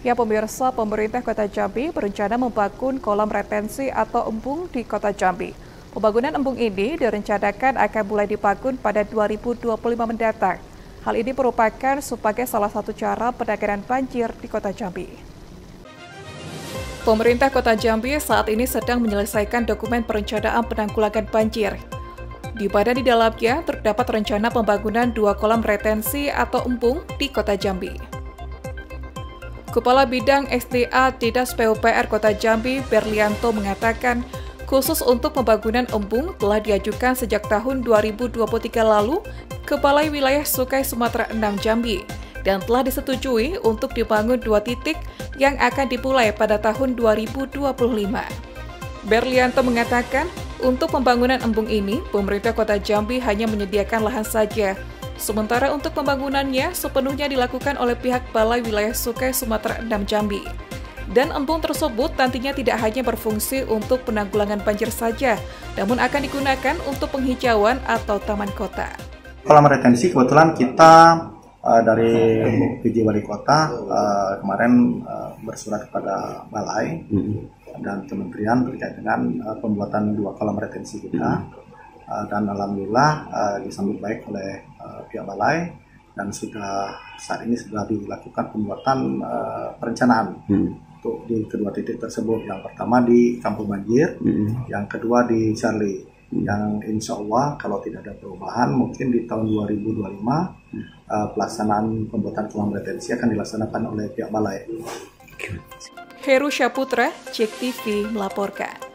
Ya pemirsa, pemerintah Kota Jambi berencana membangun kolam retensi atau embung di Kota Jambi. Pembangunan embung ini direncanakan akan mulai dibangun pada 2025 mendatang. Hal ini merupakan sebagai salah satu cara penanganan banjir di Kota Jambi. Pemerintah Kota Jambi saat ini sedang menyelesaikan dokumen perencanaan penanggulangan banjir. Di badan di dalamnya terdapat rencana pembangunan dua kolam retensi atau embung di Kota Jambi. Kepala Bidang SDA Dinas PUPR Kota Jambi, Berlianto mengatakan, khusus untuk pembangunan embung telah diajukan sejak tahun 2023 lalu ke Balai Wilayah Sungai Sumatera 6 Jambi dan telah disetujui untuk dibangun dua titik yang akan dimulai pada tahun 2025. Berlianto mengatakan, untuk pembangunan embung ini, pemerintah kota Jambi hanya menyediakan lahan saja, Sementara untuk pembangunannya sepenuhnya dilakukan oleh pihak Balai Wilayah Sungai Sumatera 6 Jambi. Dan embung tersebut nantinya tidak hanya berfungsi untuk penanggulangan banjir saja, namun akan digunakan untuk penghijauan atau taman kota. Kolam retensi kebetulan kita uh, dari PJ Wali Kota uh, kemarin uh, bersurat kepada Balai mm -hmm. dan Kementerian terkait dengan uh, pembuatan dua kolam retensi kita. Eh, dan alhamdulillah uh, disambut baik oleh uh, pihak balai dan sudah saat ini sudah dilakukan pembuatan uh, perencanaan hmm. untuk di kedua titik tersebut yang pertama di Kampung Banjir hmm. yang kedua di Charlie hmm. yang insya Allah kalau tidak ada perubahan mungkin di tahun 2025 hmm. uh, pelaksanaan pembuatan kolam retensi akan dilaksanakan oleh pihak balai. Heru Syaputra, Cek TV melaporkan.